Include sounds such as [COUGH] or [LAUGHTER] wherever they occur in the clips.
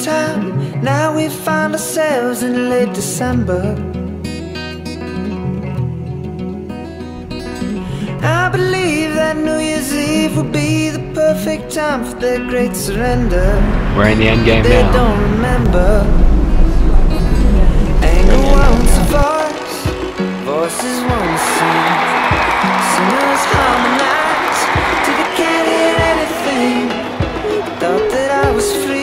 summertime. Now we find ourselves in late December. I believe that New Year's Eve will be the perfect time for their great surrender. We're in the end game They now. don't remember. Anger won't voice, voices won't sing. Singers harmonize till they can't hear anything. Thought that I was free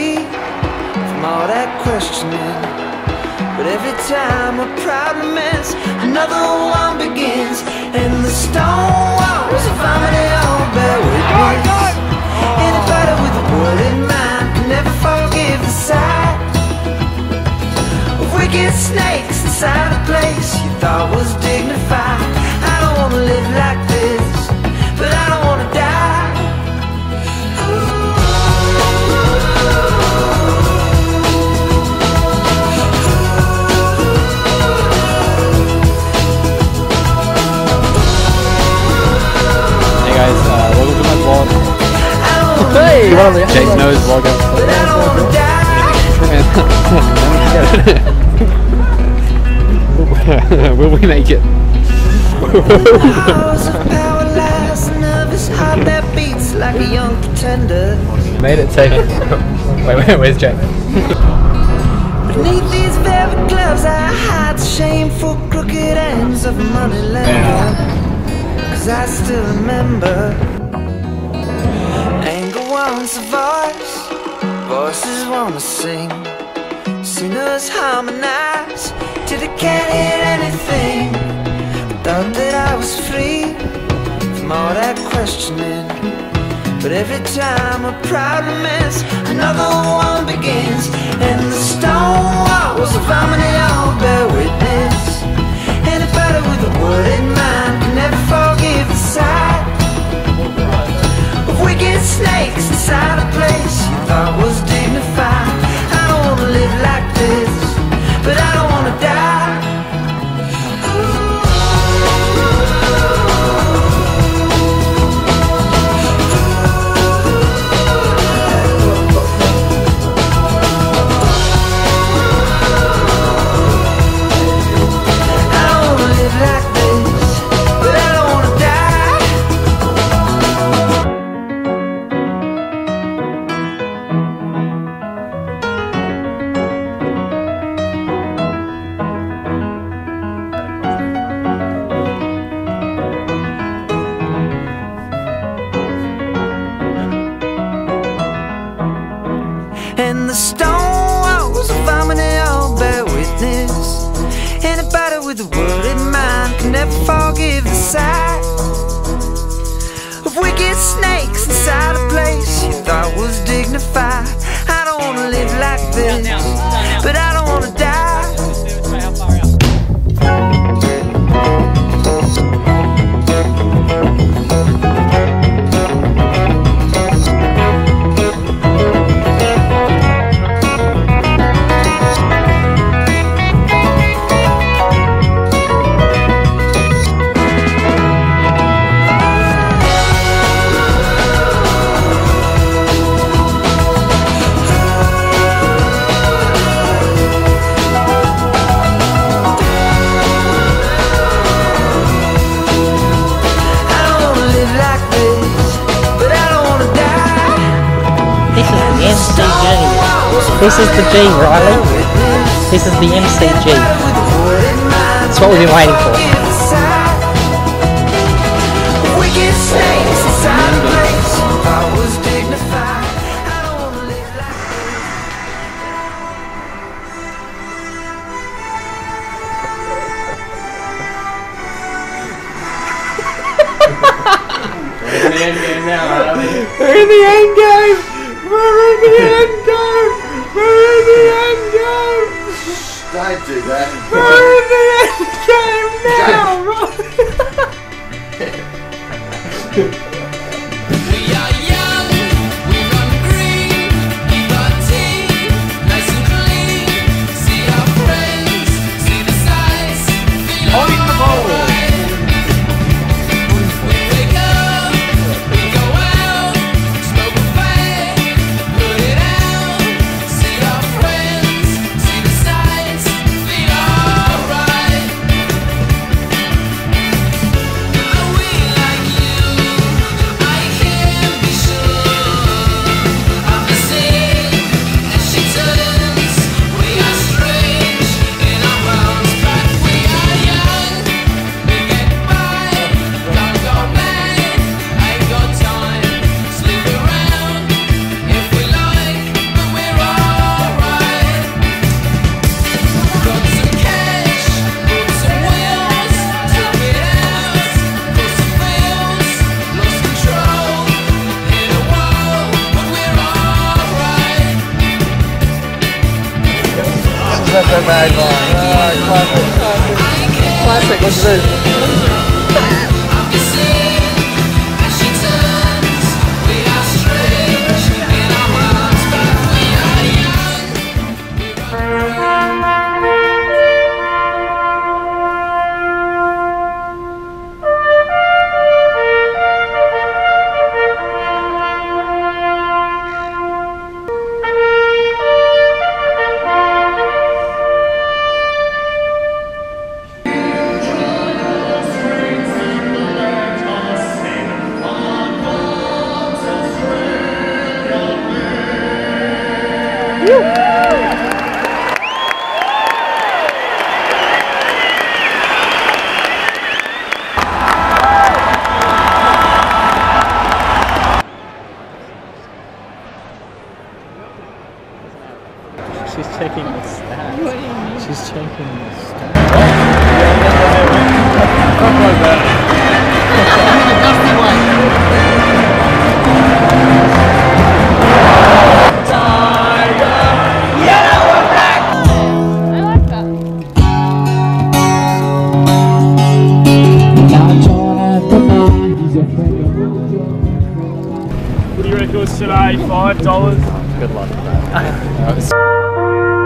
all that questioning. But every time a problem ends, another one begins. And the stone walls of harmony all bear witness. Anybody with a Will we make it? Hours of power last, nervous heart that beats like a young pretender. Made it safe. wait, wait, where's Jake? Beneath these velvet gloves, I hide the shameful crooked ends of money lender. Cause I still remember anger wants a voice, voices wanna sing. Singers harmonize till they can't hear anything. Thought that I was free from all that questioning. But every time a problem ends, another one begins. And the stone walls of harmony all bear witness. Anybody with a word in mind can never forgive the sight of wicked snakes inside a place you thought was dignified. But I don't I don't wanna live like this, This is the G, Riley. This is the MCG. That's what we've been waiting for. Wicked snakes inside a place I was dignified. I don't wanna live like We're in the end game now, Riley. We're in the end game! We're in the end game! Don't do that. Classic, classic. Classic, what's What do you reckon it was today? Five dollars? Good luck [LAUGHS]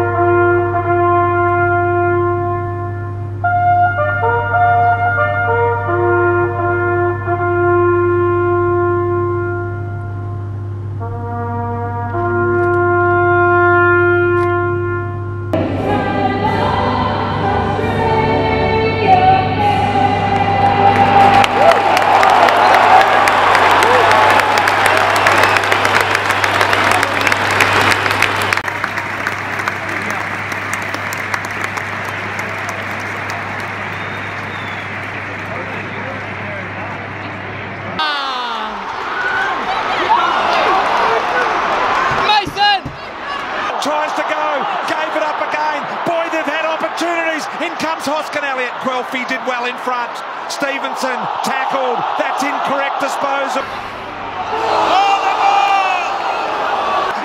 in front. Stevenson tackled. That's incorrect disposal. Oh, the ball!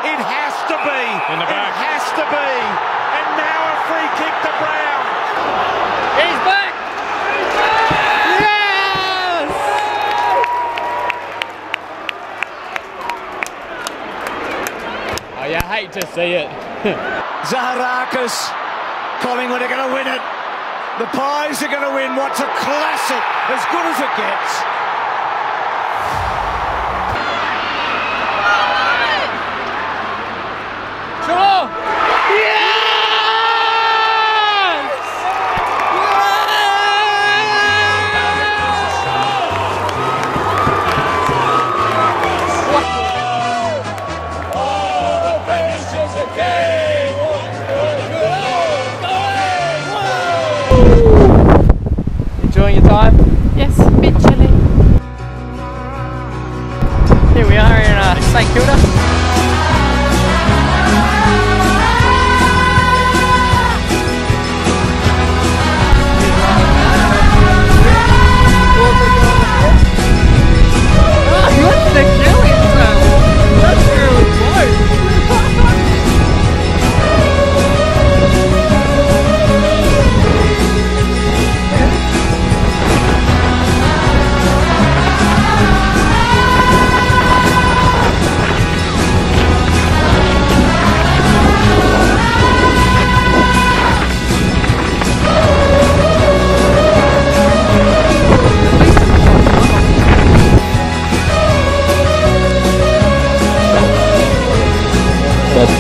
It has to be. In the back. It has to be. And now a free kick to Brown. He's back! He's back. Yes! Oh, you hate to see it. [LAUGHS] Zaharakis. Collingwood are going to win it. The Pies are going to win what's a classic, as good as it gets.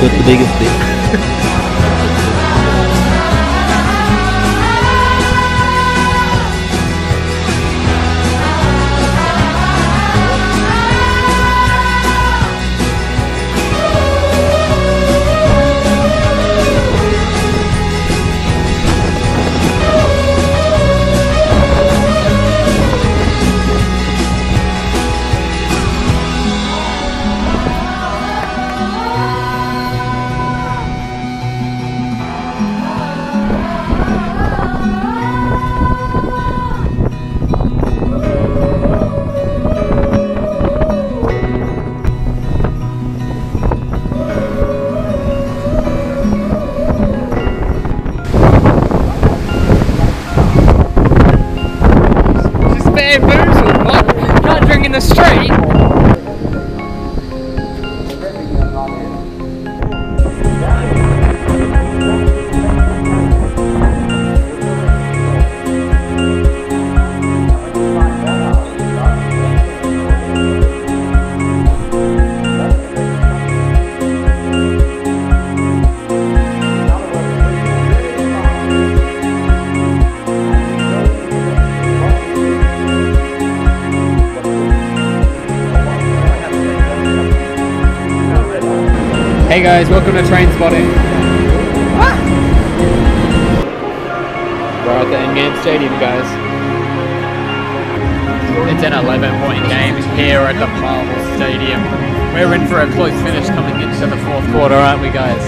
That's the biggest dick. Hey guys, welcome to Train Spotting. Ah! We're at the Endgame Stadium, guys. It's an 11-point game here at the Marvel Stadium. We're in for a close finish coming into the fourth quarter, aren't we, guys?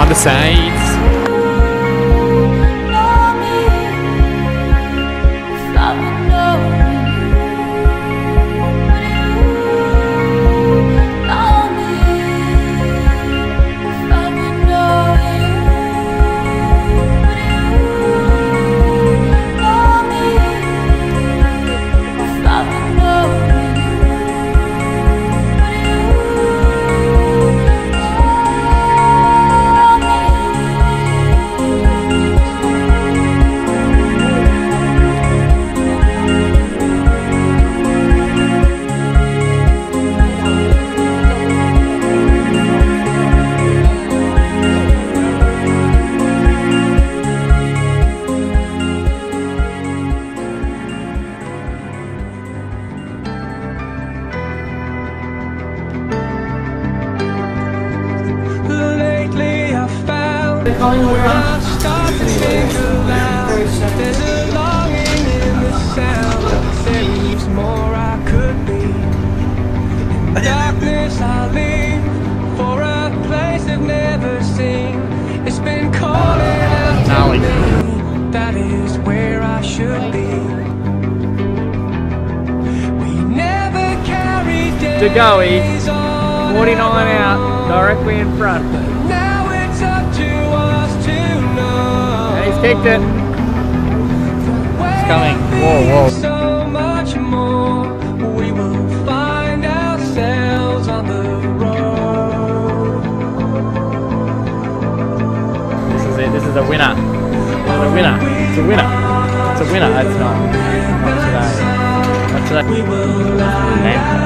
On the Saints. to Goey. 49 out, directly in front. Now it's up to us to know. And he's kicked it. It's coming. Whoa, whoa. This is a winner. This is a winner. It's a winner. It's a winner. It's not. Not today. Not today. Not today.